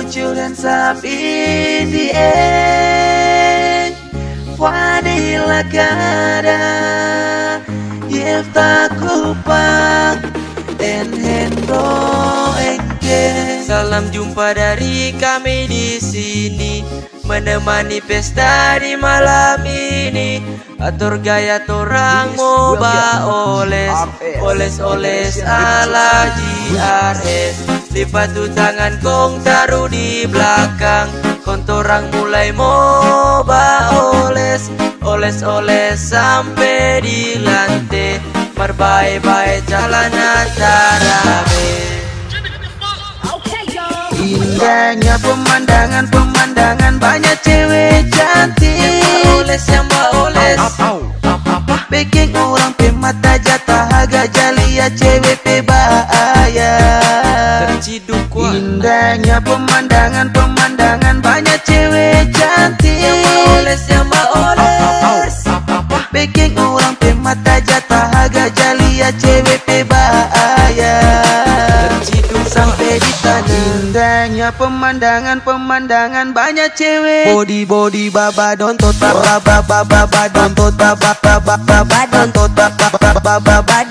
lucu dan sapi di the end Wanila kada Yeftakupak En engke Salam jumpa dari kami di sini. Menemani pesta di malam ini. Atur gaya torang moba oles Oles-oles ala GRS Lipat tangan kong taruh di belakang. Kontorang mulai moba oles Oles-oles sampai di lantai. Merbaik-baik jalan antarabe Indahnya pemandangan-pemandangan Banyak cewek cantik. Yang oles, yang oles bikin orang pemata jatah Agak jali ya cewek pebaan Cidukwa Indahnya pemandangan-pemandangan Banyak cewek cantik Yang maoles, yang maoles Peking orang pemata jatah Agak jalia cewek pebaya Sampai di tanah Indahnya pemandangan-pemandangan Banyak cewek Body-body babadon Tota bababababadon Tota bababababadon Tota bababababadon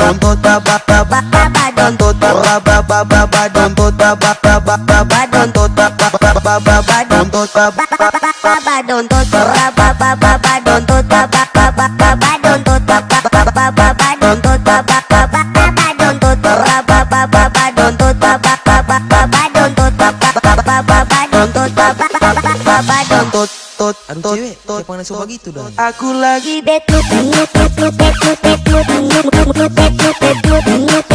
baba baba baba dontut baba baba baba dontut baba baba baba dontut baba baba baba dontut baba baba baba dontut baba baba baba dontut baba baba baba dontut baba baba baba dontut baba baba baba dontut tot tot tot mana suka gitu betul, aku lagi betul, betul, betut betut betut betut betut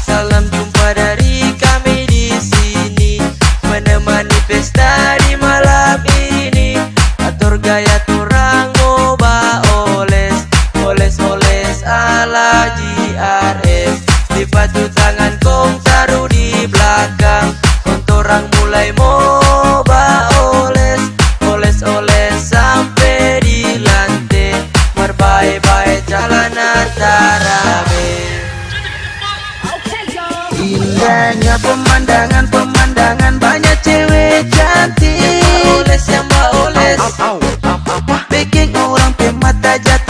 Salam jumpa dari kami di sini. Menemani pesta di malam ini. Atur gaya Pemandangan-pemandangan banyak cewek cantik. Oles, yang oles Bikin orang pemata jatuh.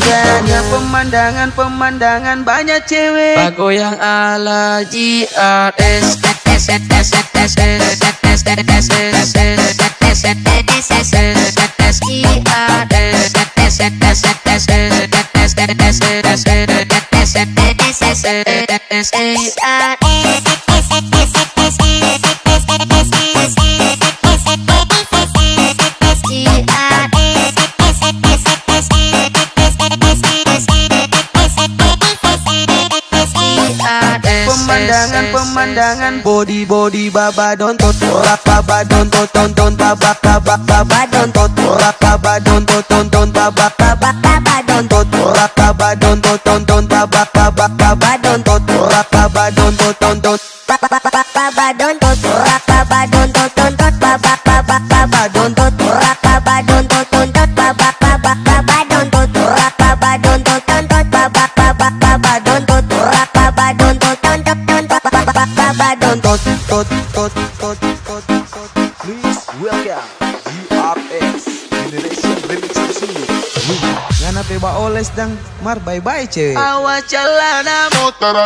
Banyak pemandangan-pemandangan banyak cewek. Aku yang ala GRS GRS pemandangan. Body body babadon totorak babadon toton baba babak tot, babadon totorak babadon toton don babak baba. Charles dan Mar bye bye cewek. Celana motor.